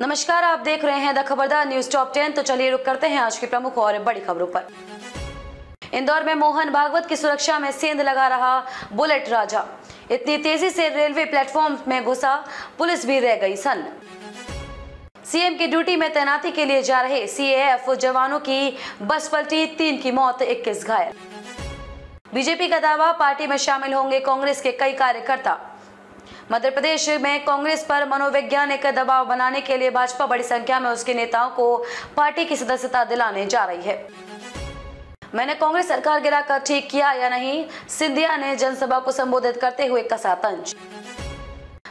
नमस्कार, आप देख रहे हैं द खबरदार न्यूज़ टॉप टेन। तो चलिए रुक करते हैं आज की प्रमुख और बड़ी खबरों पर। इंदौर में मोहन भागवत की सुरक्षा में सेंध लगा रहा बुलेट राजा। इतनी तेज़ी से रेलवे प्लेटफॉर्म में घुसा, पुलिस भी रह गई सन सीएम की ड्यूटी में तैनाती के लिए जा रहे सीएएफ जवानों की बस पलटी, तीन की मौत 21 घायल। बीजेपी का दावा, पार्टी में शामिल होंगे कांग्रेस के कई कार्यकर्ता। मध्य प्रदेश में कांग्रेस पर मनोवैज्ञानिक दबाव बनाने के लिए भाजपा बड़ी संख्या में उसके नेताओं को पार्टी की सदस्यता दिलाने जा रही है। मैंने कांग्रेस सरकार गिराकर ठीक किया या नहीं, सिंधिया ने जनसभा को संबोधित करते हुए कसा तंज।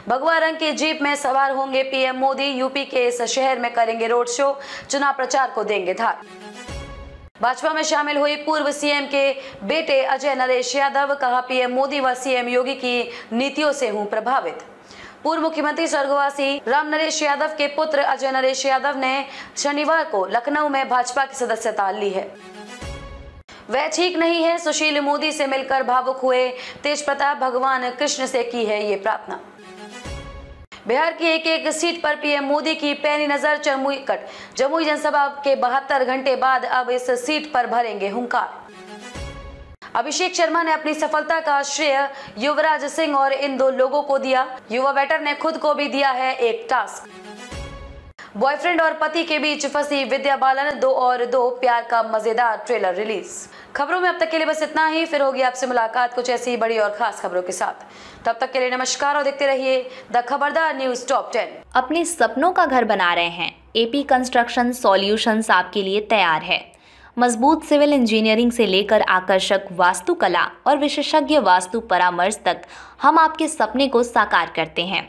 भगवा रंग की जीप में सवार होंगे पीएम मोदी, यूपी के इस शहर में करेंगे रोड शो, चुनाव प्रचार को देंगे धार। भाजपा में शामिल हुई पूर्व सीएम के बेटे अजय नरेश यादव, कहा पीएम मोदी व सीएम योगी की नीतियों से हूँ प्रभावित। पूर्व मुख्यमंत्री स्वर्गवासी राम नरेश यादव के पुत्र अजय नरेश यादव ने शनिवार को लखनऊ में भाजपा की सदस्यता ली है। वह ठीक नहीं है, सुशील मोदी से मिलकर भावुक हुए तेज प्रताप भगवान कृष्ण से की है ये प्रार्थना। बिहार की एक एक सीट पर पीएम मोदी की पैनी नज़र, जमुई कट। जमुई जनसभा के बहत्तर घंटे बाद अब इस सीट पर भरेंगे हुंकार। अभिषेक शर्मा ने अपनी सफलता का श्रेय युवराज सिंह और इन दो लोगों को दिया। युवा बैटर ने खुद को भी दिया है एक टास्क। बॉयफ्रेंड और पति के बीच फंसी विद्या बालन, दो और दो, प्यार का मज़ेदार ट्रेलर रिलीज़ खबरों में अब तक के लिए बस इतना ही, फिर होगी आपसे मुलाकात कुछ ऐसी बड़ी और खास खबरों के साथ। तब तक के लिए नमस्कार और देखते रहिए द खबरदार न्यूज़ टॉप टेन। अपने सपनों का घर बना रहे हैं। एपी कंस्ट्रक्शन सॉल्यूशंस आपके लिए तैयार है। मज़बूत सिविल इंजीनियरिंग से लेकर आकर्षक वास्तुकला और विशेषज्ञ वास्तु परामर्श तक हम आपके सपने को साकार करते हैं।